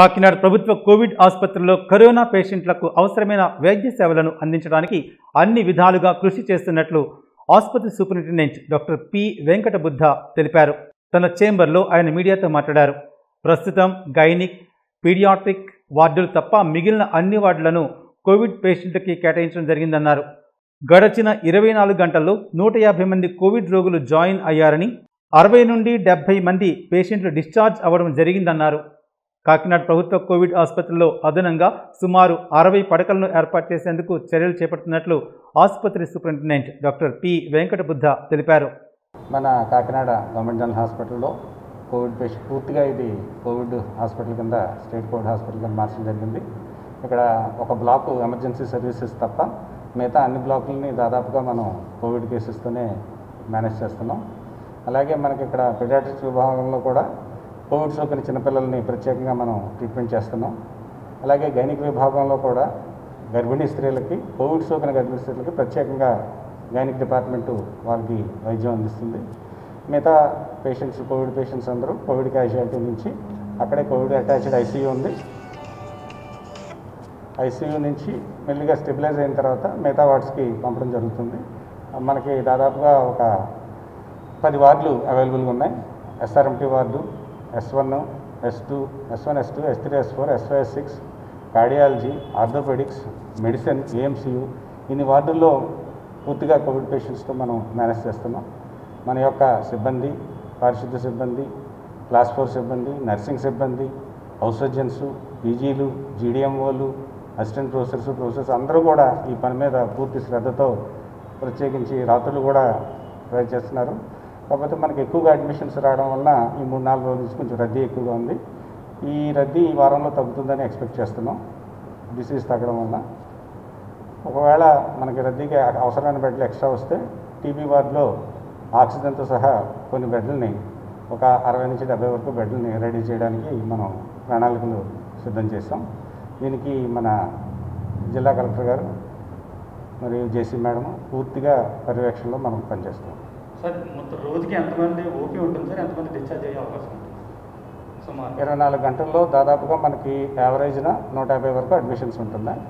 కాకినాడ ప్రభుత్వ కోవిడ్ ఆసుపత్రిలో కరోనా పేషెంట్లకు అవసరమైన వైద్య సేవలను అందించడానికి అన్ని విధాలుగా కృషి చేస్తున్నట్లు ఆసుపత్రి సూపరింటెండెంట్ డాక్టర్ పి వెంకటబుద్ధ తెలిపారు. తన చేంబర్లో ఆయన మీడియాతో మాట్లాడారు. ప్రస్తుతం గైనిక్ పీడియాట్రిక్ వార్డులు తప్ప మిగిలిన అన్ని వార్డులను కోవిడ్ పేషెంట్లకి కేటాయించడం జరిగిందన్నారు. గడచిన ఇరవై నాలుగు గంటల్లో నూట యాభై మంది కోవిడ్ రోగులు జాయిన్ అయ్యారని అరవై నుండి డెబ్బై మంది పేషెంట్లు డిశ్చార్జ్ అవ్వడం జరిగిందన్నారు. కాకినాడ ప్రభుత్వ కోవిడ్ ఆసుపత్రిలో అదనంగా సుమారు అరవై పడకలను ఏర్పాటు చేసేందుకు చర్యలు చేపడుతున్నట్లు ఆసుపత్రి superintendent doctor P Venkata Buddha తెలిపారు. మన కాకినాడ గవర్నమెంట్ జనరల్ హాస్పిటల్లో కోవిడ్ పేషెంట్ పూర్తిగా ఇది కోవిడ్ హాస్పిటల్ కింద స్టేట్ కోవిడ్ హాస్పిటల్ కింద మార్చడం జరిగింది. ఇక్కడ ఒక బ్లాక్ ఎమర్జెన్సీ సర్వీసెస్ తప్ప మిగతా అన్ని బ్లాకులని దాదాపుగా మనం కోవిడ్ కేసెస్తోనే మేనేజ్ చేస్తున్నాం. అలాగే మనకి ఇక్కడ పెడియాట్రిక్స్ విభాగంలో కూడా కోవిడ్ సోకిన చిన్నపిల్లల్ని ప్రత్యేకంగా మనం ట్రీట్మెంట్ చేస్తున్నాం. అలాగే గైనిక విభాగంలో కూడా గర్భిణీ స్త్రీలకి కోవిడ్ సోకిన గర్భిణీ స్త్రీలకి ప్రత్యేకంగా గైనిక్ డిపార్ట్మెంటు వాళ్ళకి వైద్యం అందిస్తుంది. మిగతా పేషెంట్స్ కోవిడ్ పేషెంట్స్ అందరూ కోవిడ్ క్యాజువాలిటీ నుంచి అక్కడే కోవిడ్ అటాచ్డ్ ఐసీయూ ఉంది. ఐసీయూ నుంచి మెల్లిగా స్టెబిలైజ్ అయిన తర్వాత మిగతా వార్డ్స్కి పంపడం జరుగుతుంది. మనకి దాదాపుగా ఒక పది వార్డులు అవైలబుల్గా ఉన్నాయి. SRMT ward S one S two S one S two S three S four S five S six cardiology orthopaedics medicine AMCU ఇన్ని వార్డుల్లో పూర్తిగా కోవిడ్ పేషెంట్స్తో మనం మేనేజ్ చేస్తున్నాం. మన యొక్క సిబ్బంది పారిశుద్ధ సిబ్బంది క్లాస్ ఫోర్ సిబ్బంది నర్సింగ్ సిబ్బంది హౌస్ సర్జన్స్ పీజీలు జీడిఎంఓలు అసిస్టెంట్ ప్రొఫెసర్స్ ప్రొఫెసర్స్ అందరూ కూడా ఈ పని మీద పూర్తి శ్రద్ధతో ప్రత్యేకించి రాత్రులు కూడా ట్రై చేస్తున్నారు. కాకపోతే మనకి ఎక్కువగా అడ్మిషన్స్ రావడం వలన ఈ మూడు నాలుగు రోజుల నుంచి కొంచెం రద్దీ ఎక్కువగా ఉంది. ఈ రద్దీ ఈ వారంలో తగ్గుతుందని ఎక్స్పెక్ట్ చేస్తున్నాం. డిసీజ్ తగ్గడం వల్ల. ఒకవేళ మనకి రద్దీకి అవసరమైన బెడ్లు ఎక్స్ట్రా వస్తే టీబీ వార్డులో ఆక్సిజన్తో సహా కొన్ని బెడ్లని ఒక అరవై నుంచి డెబ్బై వరకు బెడ్లని రెడీ చేయడానికి మనం ప్రణాళికలు సిద్ధం చేస్తాం దీనికి మన జిల్లా కలెక్టర్ గారు మరియు జేసీ మేడం పూర్తిగా పర్యవేక్షణలో మనం పనిచేస్తాం సార్ మొత్తం రోజుకి ఎంతమంది ఓపీ ఉంటుంది సార్? ఎంతమంది డిశ్చార్జ్ అయ్యే అవకాశం ఉంటుంది? సుమారు. ఇరవై నాలుగు గంటల్లో దాదాపుగా మనకి యావరేజ్న నూట యాభై వరకు అడ్మిషన్స్ ఉంటున్నాయి.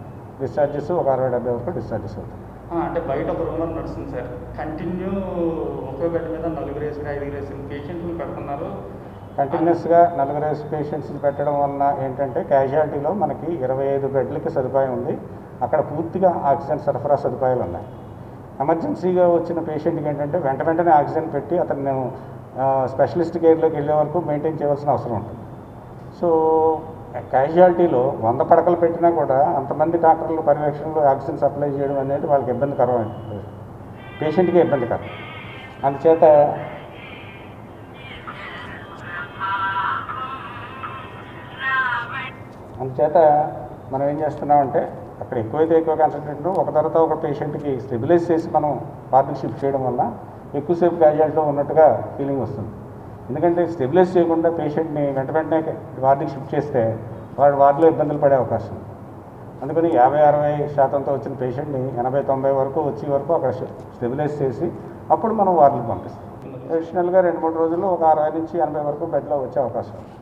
డిశ్చార్జెస్ ఒక అరవై డెబ్బై వరకు డిశ్చార్జెస్ అవుతాయి. ఆ, అంటే బయట ఒక రూమర్ నడుస్తుంది సార్. కంటిన్యూ ఒకే బెడ్ మీద నలుగురు వేసుకుని ఐదుగురు వేసుకుని పేషెంట్లు పెడుతున్నారు. కంటిన్యూస్గా నలుగురు పేషెంట్స్ పెట్టడం వలన ఏంటంటే క్యాజువాలిటీలో మనకి ఇరవై ఐదు బెడ్లకి సదుపాయం ఉంది. అక్కడ పూర్తిగా ఆక్సిజన్ సరఫరా సదుపాయాలు ఉన్నాయి. ఎమర్జెన్సీగా వచ్చిన పేషెంట్కి ఏంటంటే వెంట వెంటనే ఆక్సిజన్ పెట్టి అతను స్పెషలిస్ట్ కేర్లోకి వెళ్ళే వరకు మెయింటైన్ చేయవలసిన అవసరం ఉంటుంది. సో క్యాజువాలిటీలో వంద పడకలు పెట్టినా కూడా అంతమంది డాక్టర్ల పర్యవేక్షణలో ఆక్సిజన్ సప్లై చేయడం అనేది వాళ్ళకి ఇబ్బందికరం పేషెంట్కే ఇబ్బందికరం. అందుచేత అందుచేత మనం ఏం చేస్తున్నామంటే అక్కడ ఎక్కువైతే ఎక్కువ కాన్సన్ట్రేట్ ఒక తర్వాత ఒక పేషెంట్కి స్టెబిలైజ్ చేసి మనం పార్ట్నర్షిప్ షిఫ్ట్ చేయడం వల్ల ఎక్కువసేపు క్యాజువాలిటీలో ఉన్నట్టుగా ఫీలింగ్ వస్తుంది. ఎందుకంటే స్టెబిలైజ్ చేయకుండా పేషెంట్ని వెంట వెంటనే వార్డుకి షిఫ్ట్ చేస్తే వాడు వార్డులో ఇబ్బందులు పడే అవకాశం అందుకని యాభై అరవై శాతంతో వచ్చిన పేషెంట్ని ఎనభై తొంభై వరకు వచ్చే వరకు అక్కడ స్టెబిలైజ్ చేసి అప్పుడు మనం వార్డులకు పంపిస్తాం. అడిషనల్గా రెండు మూడు రోజుల్లో ఒక అరవై నుంచి ఎనభై వరకు బెడ్లో వచ్చే అవకాశం ఉంది.